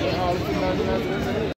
All the